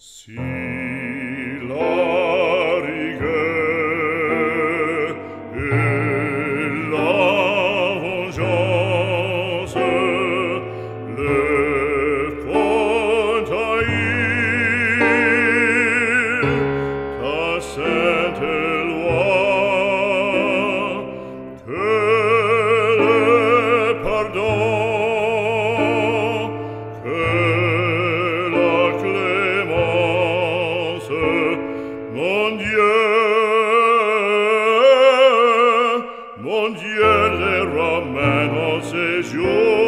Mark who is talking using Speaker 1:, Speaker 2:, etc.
Speaker 1: See. Mon Dieu, mon Dieu, les Romains en séjour.